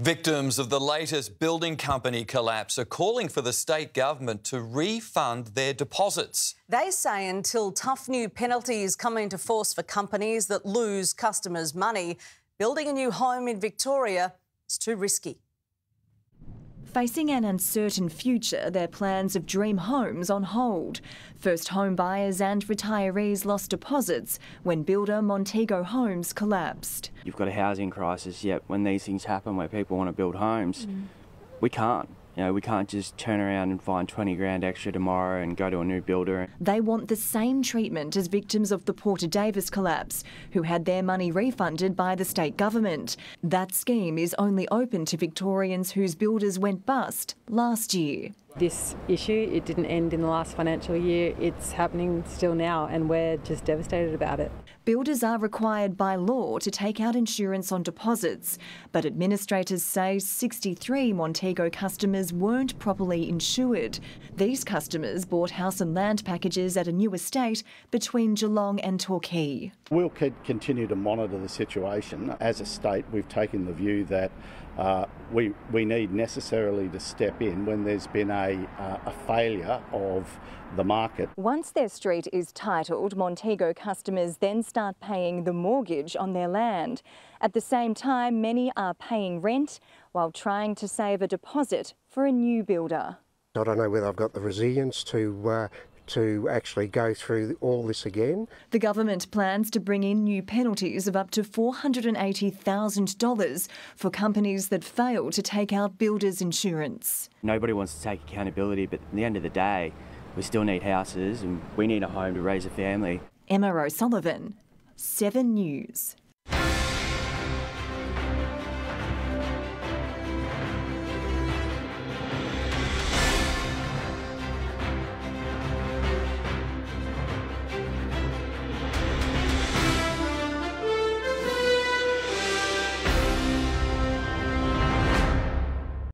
Victims of the latest building company collapse are calling for the state government to refund their deposits. They say until tough new penalties come into force for companies that lose customers' money, building a new home in Victoria is too risky. Facing an uncertain future, their plans of dream homes on hold. First home buyers and retirees lost deposits when builder Montego Homes collapsed. You've got a housing crisis, yet when these things happen where people want to build homes, mm. we can't. You know, we can't just turn around and find 20 grand extra tomorrow and go to a new builder. They want the same treatment as victims of the Porter Davis collapse, who had their money refunded by the state government. That scheme is only open to Victorians whose builders went bust last year. This issue, it didn't end in the last financial year, it's happening still now, and we're just devastated about it. Builders are required by law to take out insurance on deposits, but administrators say 63 Montego customers weren't properly insured. These customers bought house and land packages at a new estate between Geelong and Torquay. We'll continue to monitor the situation. As a state, we've taken the view that uh, we, we need necessarily to step in when there's been a, uh, a failure of the market. Once their street is titled, Montego customers then start paying the mortgage on their land. At the same time, many are paying rent while trying to save a deposit for a new builder. I don't know whether I've got the resilience to uh, to actually go through all this again. The government plans to bring in new penalties of up to $480,000 for companies that fail to take out builders' insurance. Nobody wants to take accountability, but at the end of the day, we still need houses and we need a home to raise a family. Emma O'Sullivan, 7 News.